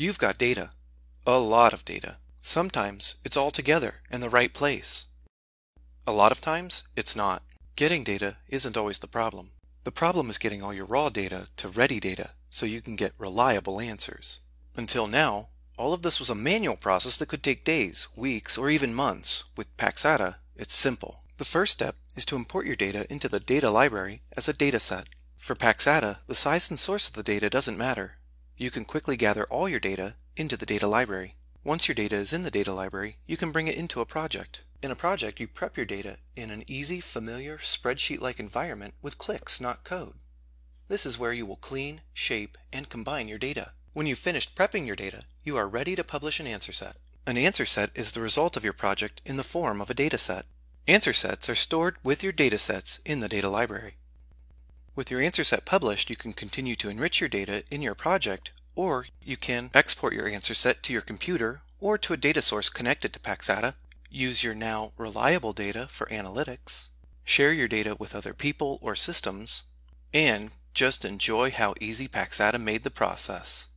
You've got data, a lot of data. Sometimes it's all together in the right place. A lot of times it's not. Getting data isn't always the problem. The problem is getting all your raw data to ready data so you can get reliable answers. Until now, all of this was a manual process that could take days, weeks, or even months. With Paxata, it's simple. The first step is to import your data into the data library as a dataset. For Paxata, the size and source of the data doesn't matter. You can quickly gather all your data into the data library. Once your data is in the data library, you can bring it into a project. In a project, you prep your data in an easy, familiar, spreadsheet-like environment with clicks, not code. This is where you will clean, shape, and combine your data. When you've finished prepping your data, you are ready to publish an answer set. An answer set is the result of your project in the form of a data set. Answer sets are stored with your data sets in the data library. With your answer set published, you can continue to enrich your data in your project, or you can export your answer set to your computer or to a data source connected to Paxata, use your now reliable data for analytics, share your data with other people or systems, and just enjoy how easy Paxata made the process.